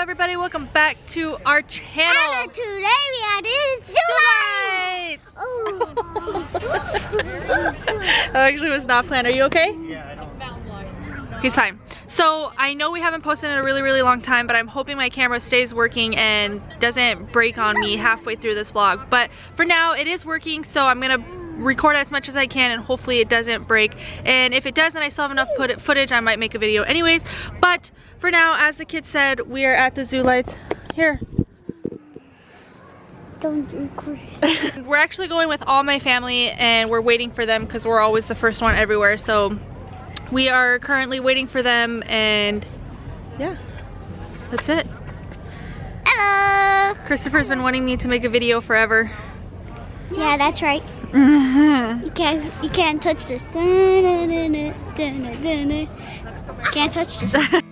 everybody, welcome back to our channel. And today we are doing Lights! Oh. that actually was not planned. Are you okay? Yeah, I know. He's fine. So I know we haven't posted in a really, really long time, but I'm hoping my camera stays working and doesn't break on me halfway through this vlog. But for now, it is working, so I'm gonna record as much as I can and hopefully it doesn't break. And if it does and I still have enough footage, I might make a video anyways. But for now, as the kid said, we are at the zoo lights. Here. Don't do Chris. we're actually going with all my family and we're waiting for them because we're always the first one everywhere. So we are currently waiting for them and yeah, that's it. Hello. Christopher's been wanting me to make a video forever. Yeah, that's right. Mm-hmm. you can't you can't touch this. Can't touch this.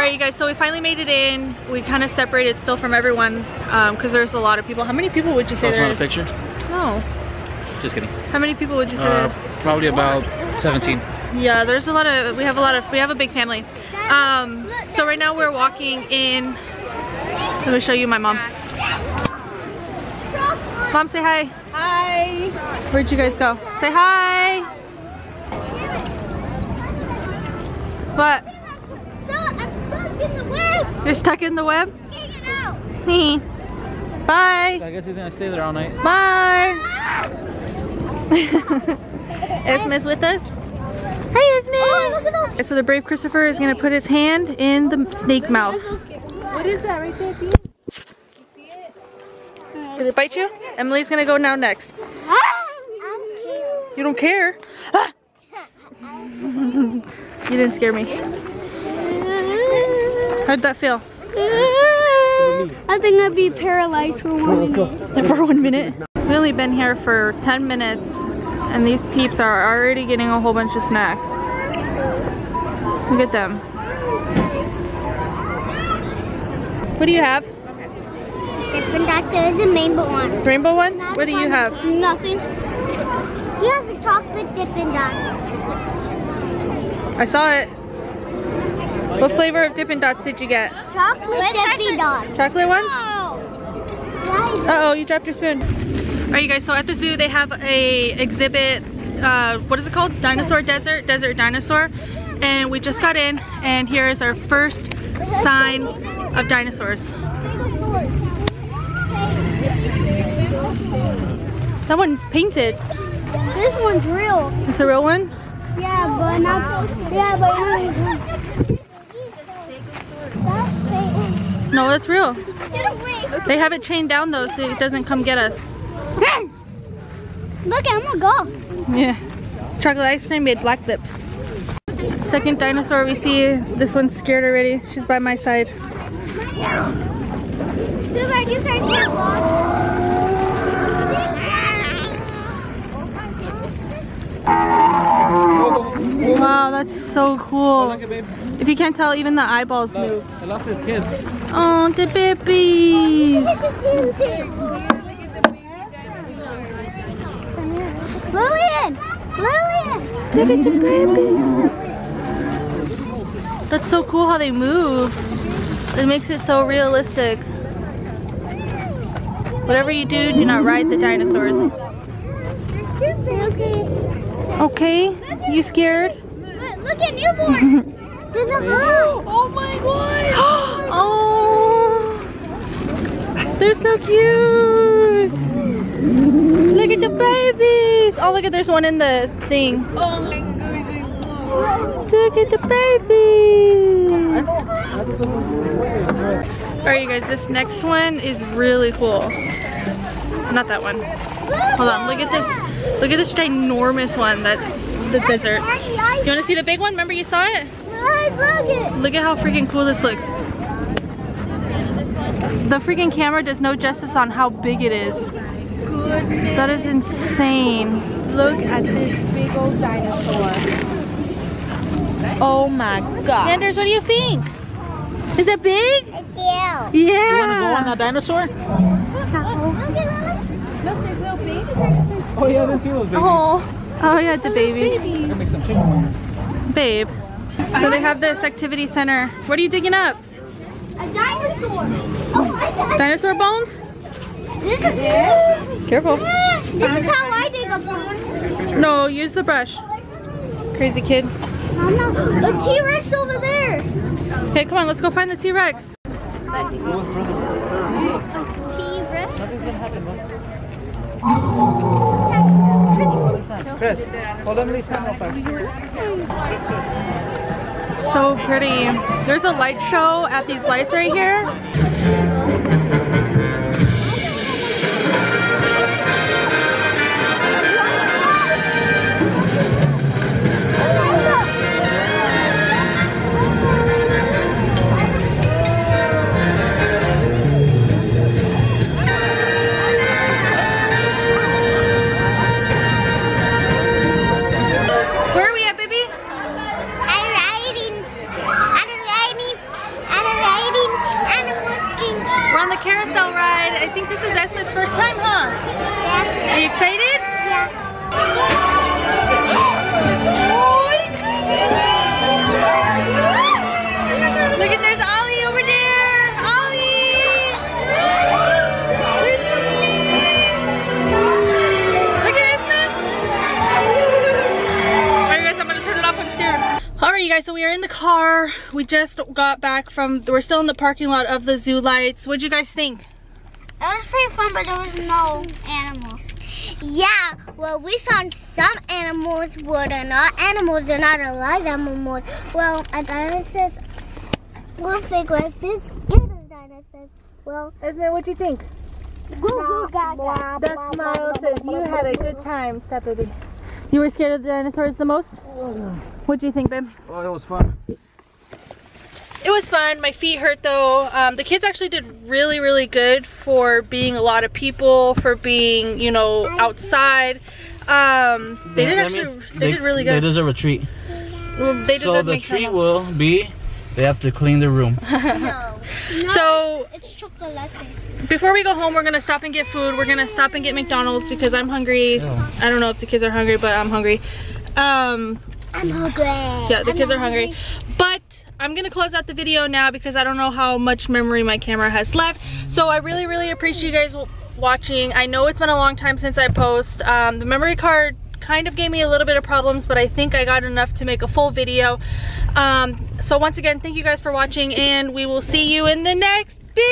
Alright you guys, so we finally made it in. We kind of separated still from everyone because um, there's a lot of people. How many people would you say also there want a picture? No. Just kidding. How many people would you say there Uh, is? probably about 17. Yeah, there's a lot of, we have a lot of, we have a big family. Um, so right now we're walking in, let me show you my mom. Mom, say hi. Hi. Where'd you guys go? Say hi. What? I'm stuck in the web. You're stuck in the web? Can't out. Hee. Bye. I guess he's gonna stay there all night. Bye. Esme's with us. Hi, Esme. Oh, look at. So the brave Christopher is gonna put his hand in the snake mouth. What is that right there? Did it bite you? Emily's gonna go now next. You don't care? You didn't scare me. How'd that feel? I think I'd be paralyzed for one minute. For one minute. We've only been here for 10 minutes and these peeps are already getting a whole bunch of snacks. Look at them. What do you have? Dippin' Dots is a rainbow one. Rainbow one? What do you have? Nothing. He has a chocolate Dippin' Dots. I saw it. What flavor of Dippin' Dots did you get? Chocolate Dippin' Dots. Chocolate ones? Right. Uh-oh, you dropped your spoon. Alright you guys, so at the zoo they have a exhibit, uh, what is it called? Dinosaur Desert, Desert Dinosaur. And we just got in and here is our first sign of dinosaurs. That one's painted. This one's real. It's a real one? Yeah, but not. Yeah, but. No, that's real. Get away. They have it chained down though so it doesn't come get us. Look, I'm a golf. Yeah. Chocolate ice cream made black lips. Second dinosaur we see. This one's scared already. She's by my side. Too bad you guys can't walk. Wow, that's so cool. Look at babe. If you can't tell, even the eyeballs move. I lost his kids. Oh, the babies. Lillian! Lillian! Look at the babies. That's so cool how they move. It makes it so realistic. Whatever you do, do not ride the dinosaurs. Okay. Okay? You scared? Look at newborn! There's a hole! Oh my god! oh, they're so cute. Look at the babies. Oh, look at there's one in the thing. Oh my goodness. Look at the babies. All right, you guys, this next one is really cool. Not that one. Hold on, look at this. Look at this ginormous one that the desert. You want to see the big one? Remember you saw it? Guys, look at Look at how freaking cool this looks. The freaking camera does no justice on how big it is. Goodness. That is insane. Look at this big old dinosaur. Oh my god. Sanders, what do you think? Is it big? Yeah. Yeah. You want to go on that dinosaur? Look, there's little baby. Oh yeah, let's see those babies. Oh. Oh yeah, the babies. Gotta make some chicken. Babe. So they have this activity center. What are you digging up? A dinosaur. Oh, Dinosaur bones? This is Careful. This is how I dig a pond. No, use the brush. Crazy kid. No, a T-Rex over there. Okay, come on, let's go find the T-Rex. T-Rex? Chris, hold on, please. Stand real fast. So pretty. There's a light show at these lights right here. Carousel ride. I think this is Esma's first time, huh? Yeah. Are you excited? Yeah. Guys, so we are in the car. We just got back from, we're still in the parking lot of the zoo lights. What'd you guys think? It was pretty fun, but there was no animals. Yeah, well, we found some animals, but they're not animals. They're not alive animals. Well, a dinosaur. We'll figure if this is a dinosaur. Well, Esma, what'd you think? Goo Gaga. That smile says you had a good time. Stop, baby. You were scared of the dinosaurs the most? Oh, What'd you think, babe? Oh, it was fun. It was fun. My feet hurt though. Um, the kids actually did really, really good for being a lot of people, for being, you know, outside. Um, they did actually, means they, did really good. They deserve a treat. Well, they So the make treat some. will be they have to clean the room. No. no. So It's chocolate. before we go home, we're gonna stop and get food. We're gonna stop and get McDonald's because I'm hungry. Yeah. I don't know if the kids are hungry, but I'm hungry. Um, I'm hungry. yeah, the I'm kids are hungry. But I'm gonna close out the video now because I don't know how much memory my camera has left. So I really, really appreciate you guys watching. I know it's been a long time since I post. Um, the memory card kind of gave me a little bit of problems, but I think I got enough to make a full video. Um, so once again, thank you guys for watching and we will see you in the next video.